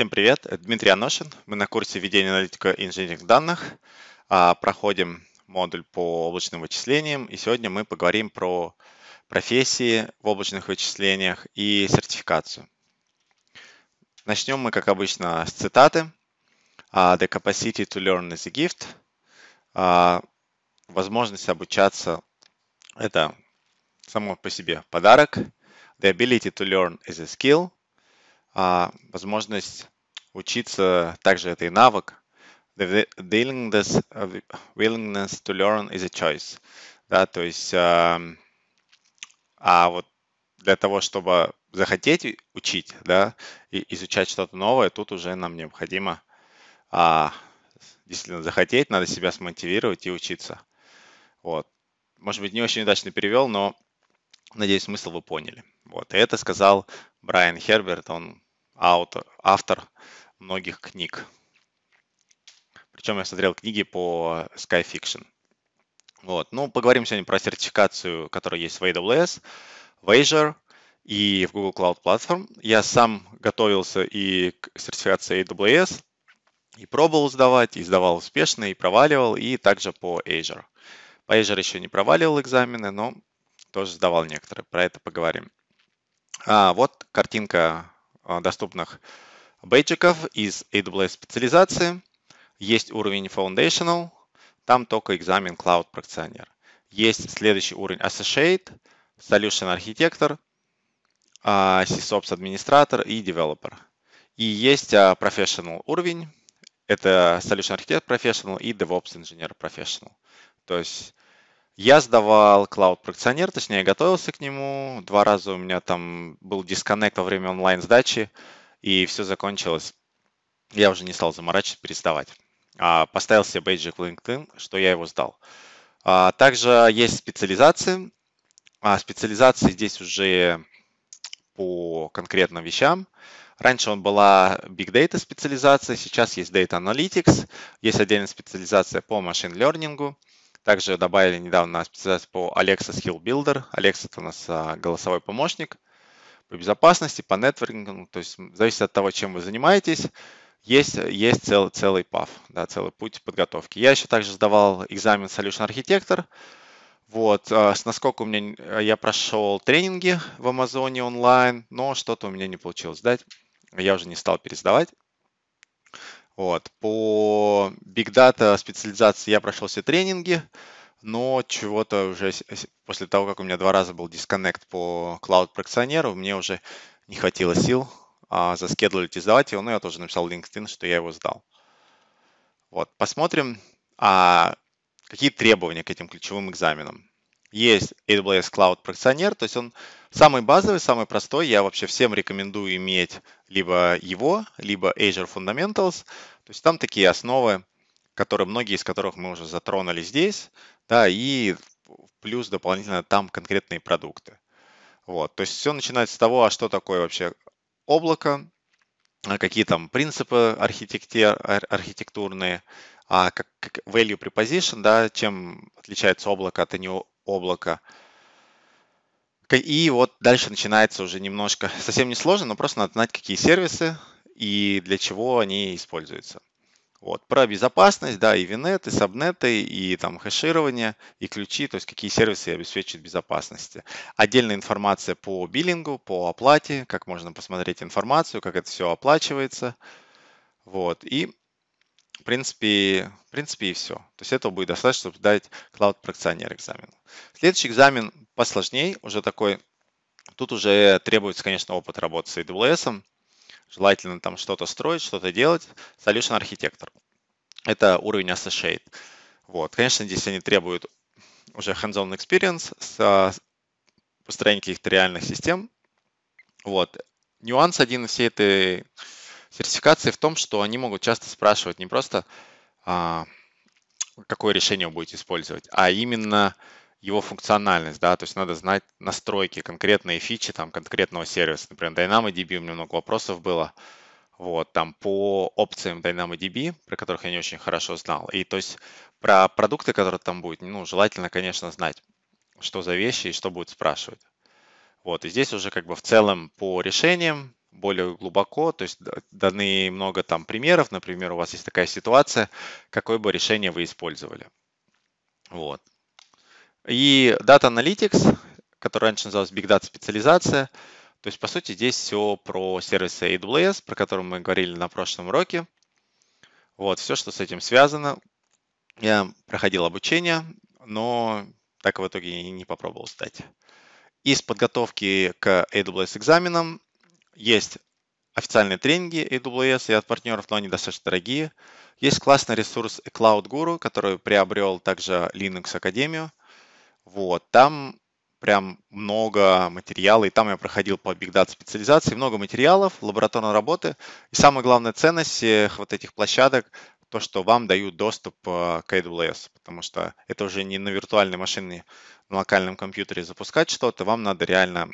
Всем привет, Дмитрий Аношин. Мы на курсе введения аналитика инженерных данных. А, проходим модуль по облачным вычислениям. И сегодня мы поговорим про профессии в облачных вычислениях и сертификацию. Начнем мы, как обычно, с цитаты. А, The capacity to learn is a gift. А, возможность обучаться – это само по себе подарок. The ability to learn is a skill – возможность учиться также это навык. The willingness, willingness to learn is a choice. Да, то есть, а, а вот для того, чтобы захотеть учить, да, и изучать что-то новое, тут уже нам необходимо а, действительно захотеть, надо себя смотивировать и учиться. Вот. Может быть, не очень удачно перевел, но надеюсь, смысл вы поняли. Вот. И это сказал Брайан Херберт, он автор, автор многих книг. Причем я смотрел книги по Sky Fiction. Вот. Ну, поговорим сегодня про сертификацию, которая есть в AWS, в Azure и в Google Cloud Platform. Я сам готовился и к сертификации AWS, и пробовал сдавать, и сдавал успешно, и проваливал, и также по Azure. По Azure еще не проваливал экзамены, но тоже сдавал некоторые. Про это поговорим. А, вот картинка а, доступных бейджиков из AWS специализации. Есть уровень Foundational, там только экзамен Cloud практиционер. Есть следующий уровень Associate, Solution Architector, а, SysOps администратор и Developer. И есть а, Professional уровень, это Solution Architect Professional и DevOps Engineer Professional. То есть я сдавал Cloud практиционер, точнее, готовился к нему. Два раза у меня там был дисконнект во время онлайн-сдачи, и все закончилось. Я уже не стал заморачиваться, пересдавать. А, поставил себе бейджик в LinkedIn, что я его сдал. А, также есть специализации. А, специализации здесь уже по конкретным вещам. Раньше он была Big Data специализация, сейчас есть Data Analytics, есть отдельная специализация по машин learning. Также добавили недавно специализацию по Alexa Skill Builder. Alexa это у нас а, голосовой помощник по безопасности, по нетворкингу. То есть зависит от того, чем вы занимаетесь. Есть, есть целый, целый паф, да, целый путь подготовки. Я еще также сдавал экзамен Solution Architector. Вот, а, насколько у меня я прошел тренинги в Амазоне онлайн, но что-то у меня не получилось сдать. Я уже не стал пересдавать. Вот. По Big Data специализации я прошел все тренинги, но чего-то уже после того, как у меня два раза был дисконнект по Cloud пракционеру, мне уже не хватило сил а, заскедлить и сдавать его, но я тоже написал LinkedIn, что я его сдал. Вот, посмотрим, а, какие требования к этим ключевым экзаменам. Есть AWS Cloud пракционер, то есть он самый базовый, самый простой. Я вообще всем рекомендую иметь либо его, либо Azure Fundamentals. То есть там такие основы, которые, многие из которых мы уже затронули здесь, да, и плюс дополнительно там конкретные продукты. Вот, то есть все начинается с того, а что такое вообще облако, а какие там принципы архитектурные, а как value preposition, да, чем отличается облако от не облака. И вот дальше начинается уже немножко, совсем не сложно, но просто надо знать, какие сервисы и для чего они используются. Вот. Про безопасность, да, и VNet, и сабнеты, и там хэширование, и ключи, то есть какие сервисы обеспечивают безопасность. Отдельная информация по биллингу, по оплате, как можно посмотреть информацию, как это все оплачивается. Вот. И в принципе, в принципе и все. То есть этого будет достаточно, чтобы сдать Cloud пракционер экзамен. Следующий экзамен посложнее, уже такой, тут уже требуется, конечно, опыт работы с AWS, желательно там что-то строить, что-то делать. Solution Architector. Это уровень Associate. Вот. Конечно, здесь они требуют уже hands-on experience с построением каких-то реальных систем. Вот. Нюанс один всей этой Сертификации в том, что они могут часто спрашивать не просто, а, какое решение вы будете использовать, а именно его функциональность, да, то есть надо знать настройки, конкретные фичи там конкретного сервиса. Например, DynamoDB, у меня много вопросов было, вот, там по опциям DynamoDB, про которых я не очень хорошо знал. И то есть про продукты, которые там будут, ну, желательно, конечно, знать, что за вещи и что будет спрашивать. Вот, и здесь уже как бы в целом по решениям более глубоко, то есть даны много там примеров, например, у вас есть такая ситуация, какое бы решение вы использовали. Вот. И Data Analytics, который раньше назывался Big Data специализация, то есть, по сути, здесь все про сервисы AWS, про которые мы говорили на прошлом уроке. Вот, все, что с этим связано. Я проходил обучение, но так в итоге и не попробовал сдать. Из подготовки к AWS экзаменам есть официальные тренинги AWS и от партнеров, но они достаточно дорогие. Есть классный ресурс Cloud Guru, который приобрел также Linux Академию. Вот, там прям много материала, и там я проходил по Big Data специализации, много материалов, лабораторной работы. И самая главная ценность вот этих площадок то, что вам дают доступ э, к AWS, потому что это уже не на виртуальной машине, на локальном компьютере запускать что-то, вам надо реально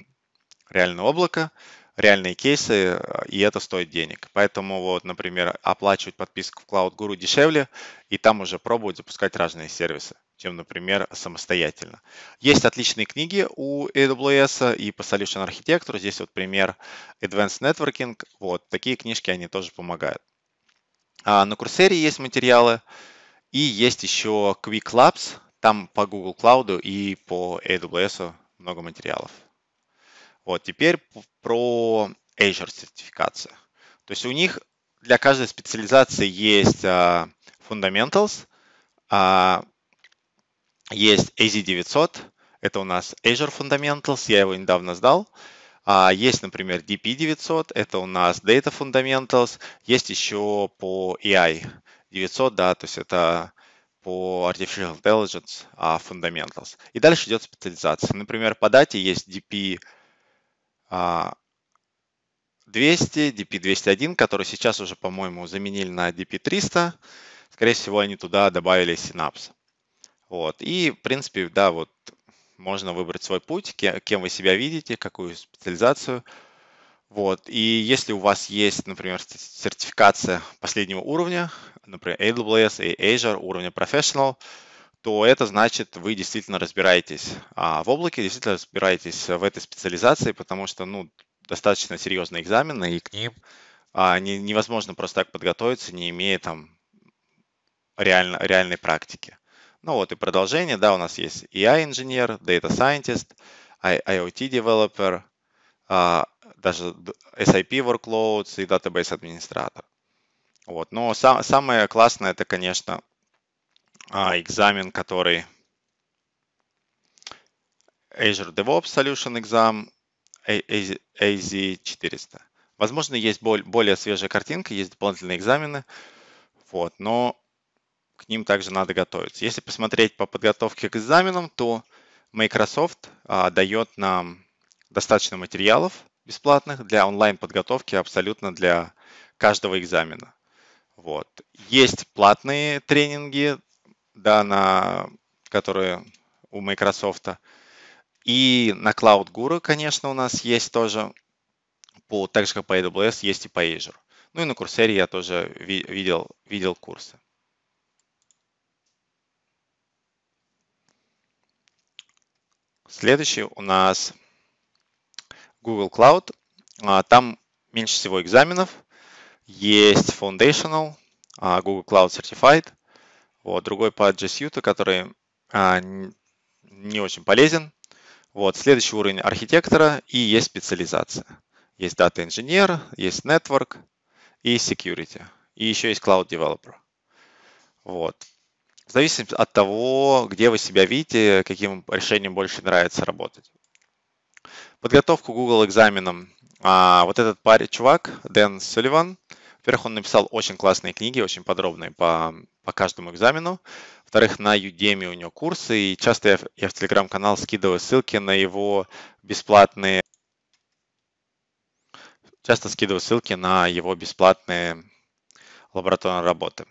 реальное облако, реальные кейсы, э, и это стоит денег. Поэтому вот, например, оплачивать подписку в Cloud Guru дешевле, и там уже пробовать запускать разные сервисы, чем, например, самостоятельно. Есть отличные книги у AWS и по Solution Architecture. Здесь вот пример Advanced Networking. Вот, такие книжки, они тоже помогают. А на Курсере есть материалы, и есть еще Quick Labs, там по Google Cloud и по AWS много материалов. Вот, теперь про Azure сертификация. То есть у них для каждой специализации есть uh, Fundamentals, uh, есть AZ900, это у нас Azure Fundamentals, я его недавно сдал. Uh, есть, например, DP900, это у нас Data Fundamentals, есть еще по AI 900, да, то есть это по Artificial Intelligence uh, Fundamentals. И дальше идет специализация. Например, по дате есть DP 200, DP201, который сейчас уже, по-моему, заменили на DP300. Скорее всего, они туда добавили Synapse. Вот. И, в принципе, да, вот можно выбрать свой путь, кем вы себя видите, какую специализацию. Вот. И если у вас есть, например, сертификация последнего уровня, например, AWS и Azure уровня Professional, то это значит, вы действительно разбираетесь а, в облаке, действительно разбираетесь в этой специализации, потому что ну, достаточно серьезные экзамены, и к ним а, не, невозможно просто так подготовиться, не имея там реально, реальной практики. Ну вот и продолжение, да, у нас есть AI-инженер, Data Scientist, IoT Developer, а, даже SIP Workloads и Database администратор. Вот. Но сам, самое классное это, конечно, а, экзамен, который Azure DevOps Solution Exam AZ400. Возможно, есть более свежая картинка, есть дополнительные экзамены, вот, но к ним также надо готовиться. Если посмотреть по подготовке к экзаменам, то Microsoft а, дает нам достаточно материалов бесплатных для онлайн-подготовки абсолютно для каждого экзамена. Вот. Есть платные тренинги да, на, которые у Microsoft. И на Cloud Guru, конечно, у нас есть тоже, по, так же как по AWS, есть и по Azure. Ну и на Курсере я тоже видел, видел курсы. Следующий у нас Google Cloud. А, там меньше всего экзаменов. Есть Foundational, а, Google Cloud Certified – вот, другой по G Suite, который а, не очень полезен. Вот, следующий уровень архитектора и есть специализация. Есть Data Engineer, есть Network и Security. И еще есть Cloud Developer. Вот. В зависимости от того, где вы себя видите, каким решением больше нравится работать. Подготовку Google экзаменам. А, вот этот парень, чувак, Дэн Сулливан, во-первых, он написал очень классные книги, очень подробные по по каждому экзамену. Во-вторых, на Udemy у него курсы, и часто я, я в телеграм-канал скидываю ссылки на его бесплатные часто скидываю ссылки на его бесплатные лабораторные работы.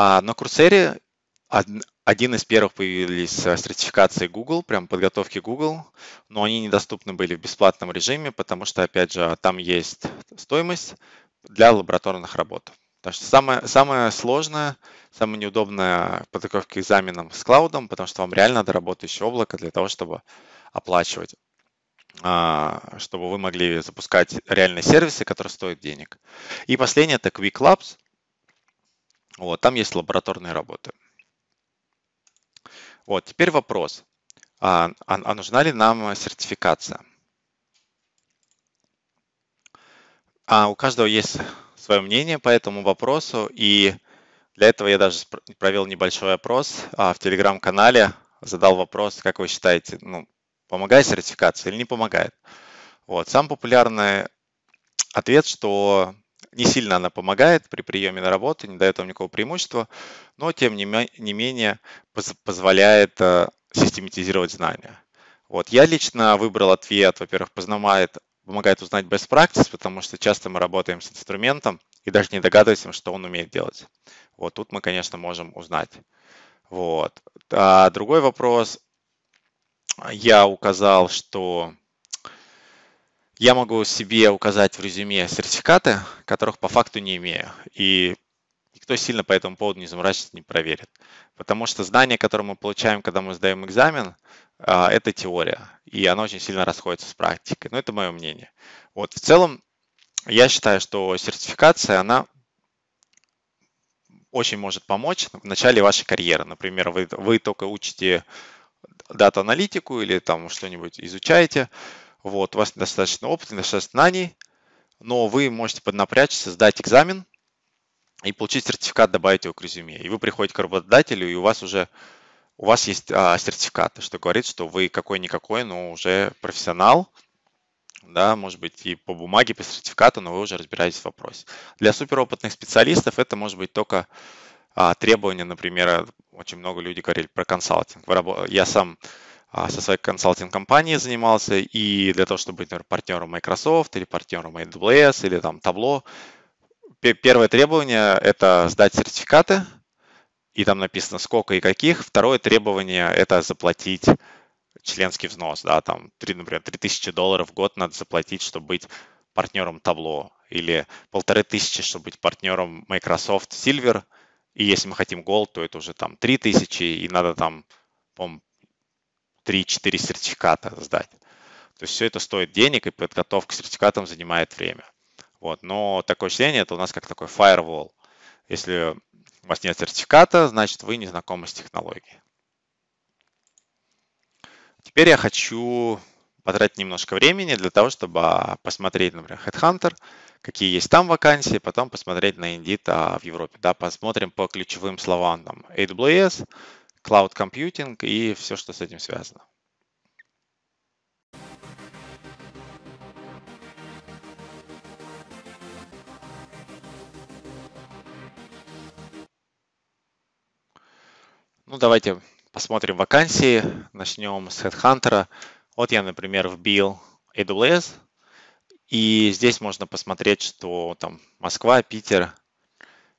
А на Курсере один из первых появились сертификации Google, прям подготовки Google, но они недоступны были в бесплатном режиме, потому что, опять же, там есть стоимость для лабораторных работ. Так что самое, самое сложное, самое неудобное подготовка к экзаменам с клаудом, потому что вам реально надо работать еще облако для того, чтобы оплачивать а, чтобы вы могли запускать реальные сервисы, которые стоят денег. И последнее это Quick Labs. Вот, там есть лабораторные работы. Вот, теперь вопрос. А, а, а нужна ли нам сертификация? А у каждого есть свое мнение по этому вопросу, и для этого я даже провел небольшой опрос а, в телеграм-канале, задал вопрос, как вы считаете, ну, помогает сертификация или не помогает. Вот. Самый популярный ответ, что не сильно она помогает при приеме на работу, не дает вам никакого преимущества, но тем не, не менее позволяет э, систематизировать знания. Вот. Я лично выбрал ответ, во-первых, познавает, помогает узнать best practice, потому что часто мы работаем с инструментом и даже не догадываемся, что он умеет делать. Вот тут мы, конечно, можем узнать. Вот. А другой вопрос. Я указал, что я могу себе указать в резюме сертификаты, которых по факту не имею. И никто сильно по этому поводу не заморачивается, не проверит. Потому что знания, которые мы получаем, когда мы сдаем экзамен, а, это теория. И она очень сильно расходится с практикой. Но это мое мнение. Вот в целом, я считаю, что сертификация, она очень может помочь в начале вашей карьеры. Например, вы, вы только учите дата-аналитику или там что-нибудь изучаете, вот, у вас достаточно опыта, достаточно знаний, но вы можете поднапрячься, сдать экзамен и получить сертификат, добавить его к резюме. И вы приходите к работодателю, и у вас уже у вас есть а, сертификат, что говорит, что вы какой-никакой, но уже профессионал, да, может быть и по бумаге, по сертификату, но вы уже разбираетесь в вопросе. Для суперопытных специалистов это может быть только а, требования, например, очень много людей говорили про консалтинг. Я сам со своей консалтинг-компанией занимался, и для того, чтобы быть, например, партнером Microsoft или партнером AWS или там Tableau, первое требование – это сдать сертификаты, и там написано сколько и каких. Второе требование – это заплатить членский взнос, да, там, 3, например, 3000 долларов в год надо заплатить, чтобы быть партнером Табло, или полторы тысячи, чтобы быть партнером Microsoft Silver, и если мы хотим Gold, то это уже там 3000, и надо там, по 3-4 сертификата сдать. То есть все это стоит денег, и подготовка к сертификатам занимает время. Вот. Но такое ощущение, это у нас как такой firewall. Если у вас нет сертификата, значит вы не знакомы с технологией. Теперь я хочу потратить немножко времени для того, чтобы а, посмотреть, например, Headhunter, какие есть там вакансии, потом посмотреть на Indeed а, в Европе. Да, посмотрим по ключевым словам там AWS, Cloud Computing и все, что с этим связано. Ну, давайте посмотрим вакансии. Начнем с HeadHunter. Вот я, например, вбил AWS. И здесь можно посмотреть, что там Москва, Питер,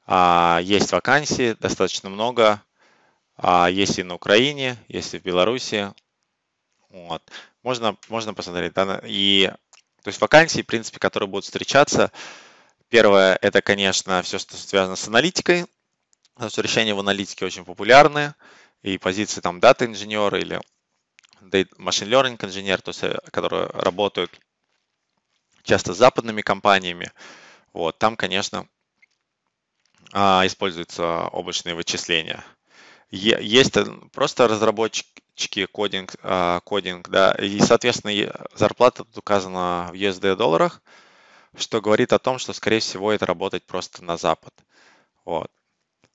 а, есть вакансии, достаточно много. А, есть и на Украине, есть и в Беларуси. Вот. Можно, можно посмотреть. Да? И, то есть вакансии, в принципе, которые будут встречаться. Первое, это, конечно, все, что связано с аналитикой. Потому что решения в аналитике очень популярны и позиции там дата инженер или machine learning инженер, то есть, э, которые работают часто с западными компаниями, вот, там, конечно, а, используются облачные вычисления. Есть э, просто разработчики кодинг, а, кодинг, да, и, соответственно, зарплата тут указана в USD долларах, что говорит о том, что, скорее всего, это работать просто на Запад. Вот.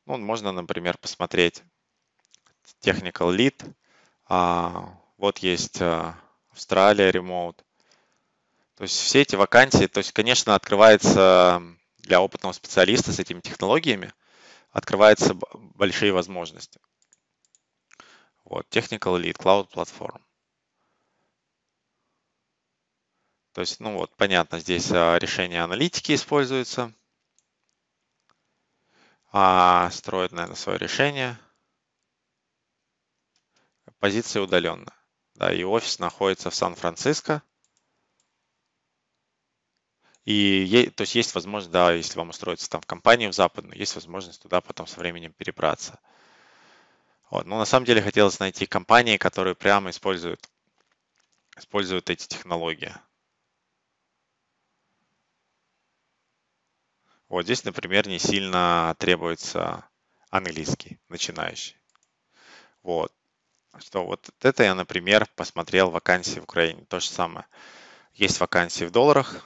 Ну, можно, например, посмотреть Technical Lead. А, вот есть а, Австралия Remote. То есть все эти вакансии, то есть, конечно, открывается для опытного специалиста с этими технологиями, открываются большие возможности. Вот, Technical Lead, Cloud Platform. То есть, ну вот, понятно, здесь а, решение аналитики используется. А, строит, наверное, свое решение позиция удаленно. Да, и офис находится в Сан-Франциско. И то есть есть возможность, да, если вам устроиться там в компанию в западную, есть возможность туда потом со временем перебраться. Вот. Но на самом деле хотелось найти компании, которые прямо используют используют эти технологии. Вот здесь, например, не сильно требуется английский начинающий. Вот. Что вот это я, например, посмотрел вакансии в Украине. То же самое. Есть вакансии в долларах.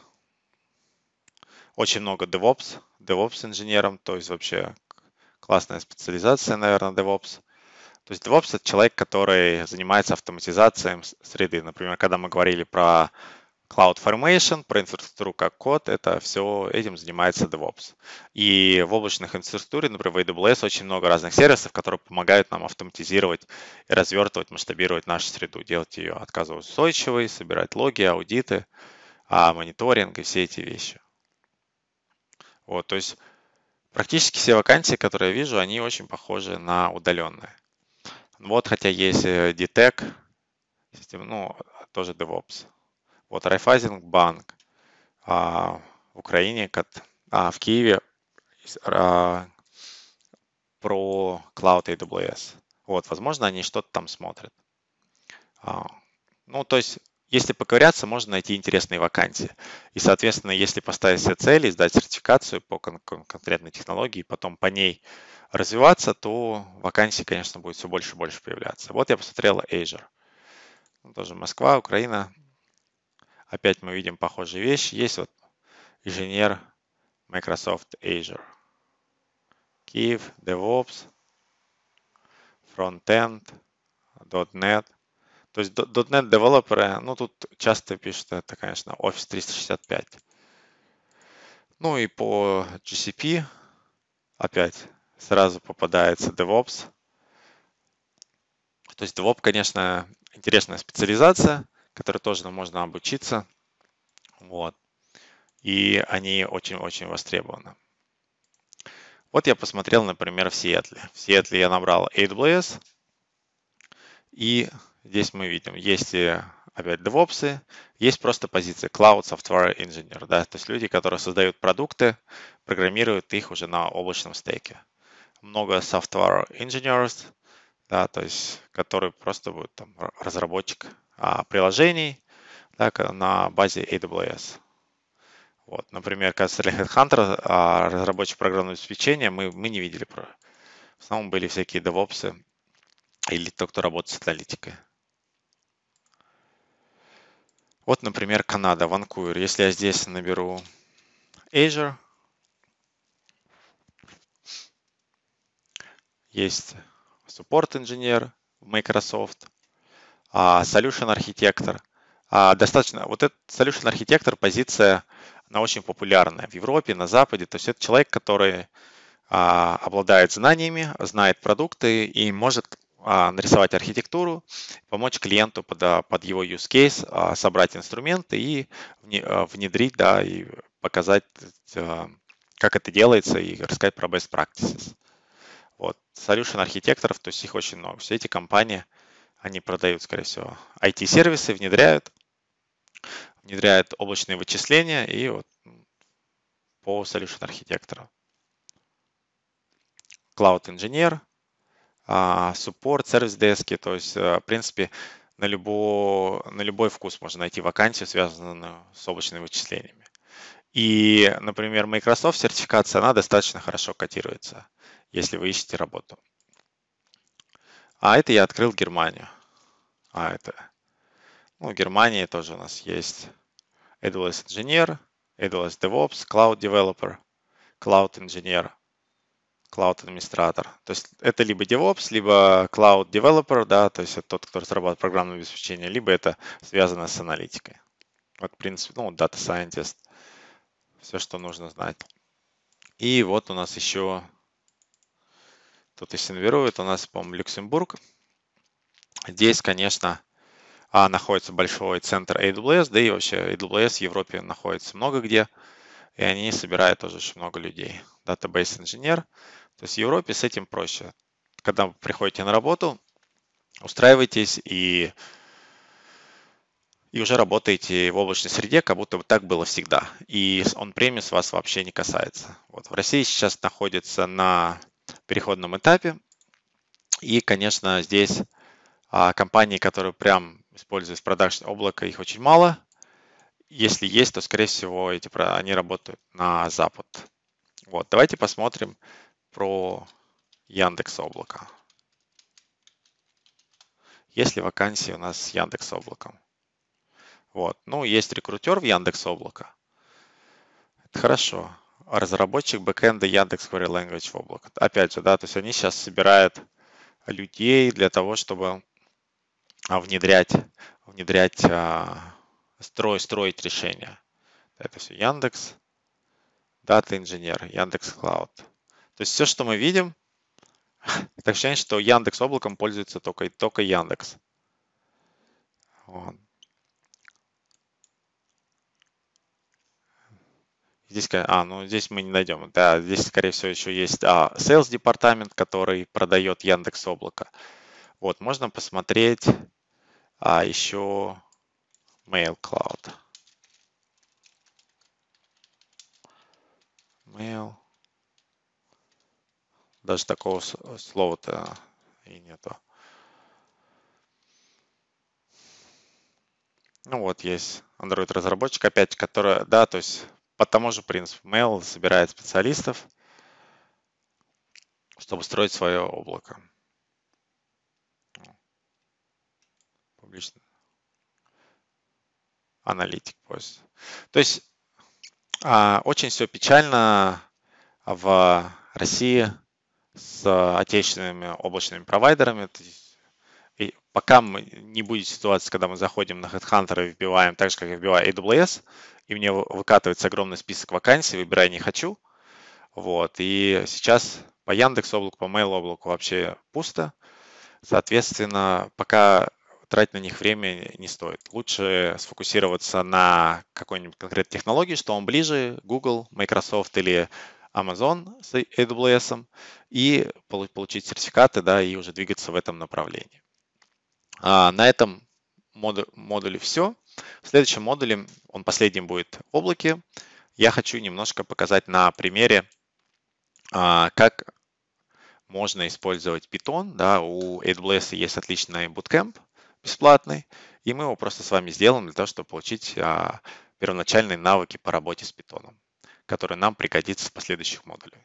Очень много DevOps, DevOps инженером, то есть вообще классная специализация, наверное, DevOps. То есть DevOps это человек, который занимается автоматизацией среды. Например, когда мы говорили про Cloud Formation, про инфраструктуру как код, это все этим занимается DevOps. И в облачных инфраструктуре, например, в AWS очень много разных сервисов, которые помогают нам автоматизировать и развертывать, масштабировать нашу среду, делать ее отказоустойчивой, собирать логи, аудиты, а, мониторинг и все эти вещи. Вот, то есть практически все вакансии, которые я вижу, они очень похожи на удаленные. Вот, хотя есть э, DTEC, ну, тоже DevOps. Вот Райфайзинг банк а, в Украине, а, в Киеве а, про Cloud AWS. Вот, возможно, они что-то там смотрят. А, ну, то есть, если поковыряться, можно найти интересные вакансии. И, соответственно, если поставить себе цели, сдать сертификацию по кон- конкретной технологии, потом по ней развиваться, то вакансий, конечно, будет все больше и больше появляться. Вот я посмотрел Azure. Ну, тоже Москва, Украина, Опять мы видим похожие вещи. Есть вот инженер Microsoft Azure. Kiev, DevOps, Frontend, .NET. То есть .NET девелоперы, ну тут часто пишут, это, конечно, Office 365. Ну и по GCP опять сразу попадается DevOps. То есть DevOps, конечно, интересная специализация – которые тоже можно обучиться. Вот. И они очень-очень востребованы. Вот я посмотрел, например, в Сиэтле. В Сиэтле я набрал AWS. И здесь мы видим, есть опять DevOps, есть просто позиция Cloud Software Engineer. Да? То есть люди, которые создают продукты, программируют их уже на облачном стеке. Много Software Engineers, да, то есть который просто будет там разработчик а, приложений так, на базе AWS. Вот, например, касательно Headhunter, а, разработчик программного обеспечения, мы, мы не видели. Про... В основном были всякие DevOps или тот, кто работает с аналитикой. Вот, например, Канада, Ванкувер. Если я здесь наберу Azure, есть support инженер в Microsoft, а, solution архитектор. А, достаточно, вот этот solution архитектор позиция, она очень популярная в Европе, на Западе. То есть это человек, который а, обладает знаниями, знает продукты и может нарисовать архитектуру, помочь клиенту под, под его use case, собрать инструменты и внедрить, да, и показать, как это делается, и рассказать про best practices. Вот. Solution архитекторов, то есть их очень много. Все эти компании – они продают, скорее всего, IT-сервисы, внедряют, внедряют облачные вычисления и вот по solution архитектору. Cloud инженер, support, сервис дески, то есть, э, в принципе, на, любо, на любой вкус можно найти вакансию, связанную с облачными вычислениями. И, например, Microsoft сертификация, она достаточно хорошо котируется, если вы ищете работу. А это я открыл Германию. А это... Ну, в Германии тоже у нас есть AWS Engineer, AWS DevOps, Cloud Developer, Cloud Engineer, Cloud Administrator. То есть это либо DevOps, либо Cloud Developer, да, то есть это тот, кто разрабатывает программное обеспечение, либо это связано с аналитикой. Вот, в принципе, ну, Data Scientist, все, что нужно знать. И вот у нас еще Тут и инверует у нас, по-моему, Люксембург. Здесь, конечно, а, находится большой центр AWS, да и вообще AWS в Европе находится много где, и они собирают тоже очень много людей. Database инженер. То есть в Европе с этим проще. Когда вы приходите на работу, устраиваетесь и, и уже работаете в облачной среде, как будто бы так было всегда. И он премис вас вообще не касается. Вот в России сейчас находится на переходном этапе. И, конечно, здесь а, компании, которые прям используют в продакшн облако, их очень мало. Если есть, то, скорее всего, эти, они работают на запад. Вот, давайте посмотрим про Яндекс облако. Есть ли вакансии у нас с Яндекс облаком? Вот, ну, есть рекрутер в Яндекс облако. Это хорошо. Разработчик бэкэнда Яндекс Query Language в облако. Опять же, да, то есть они сейчас собирают людей для того, чтобы а, внедрять, внедрять, а, строй, строить решения. Это все Яндекс, Data Engineer, Яндекс Cloud. То есть все, что мы видим, так ощущение, что Яндекс облаком пользуется только, только Яндекс. Вот. Здесь, а, ну здесь мы не найдем. Да, здесь, скорее всего, еще есть а, Sales департамент, который продает Яндекс Облако. Вот, можно посмотреть а, еще Mail Cloud. Mail. Даже такого слова-то и нету. Ну вот есть Android разработчик опять, которая, да, то есть по тому же принципу. Mail собирает специалистов, чтобы строить свое облако. Публично. Аналитик поиск. То есть а, очень все печально в России с отечественными облачными провайдерами. И пока мы, не будет ситуации, когда мы заходим на HeadHunter и вбиваем так же, как я вбиваю AWS, и мне выкатывается огромный список вакансий, выбирай не хочу. Вот. И сейчас по Яндекс облаку, по Mail облаку вообще пусто. Соответственно, пока тратить на них время не стоит. Лучше сфокусироваться на какой-нибудь конкретной технологии, что он ближе, Google, Microsoft или Amazon с AWS, и получить сертификаты, да, и уже двигаться в этом направлении. А на этом модуле все. В следующем модуле, он последним будет в облаке, я хочу немножко показать на примере, а, как можно использовать Python. Да, у AWS есть отличный Bootcamp бесплатный, и мы его просто с вами сделаем для того, чтобы получить а, первоначальные навыки по работе с Python, которые нам пригодятся в последующих модулях.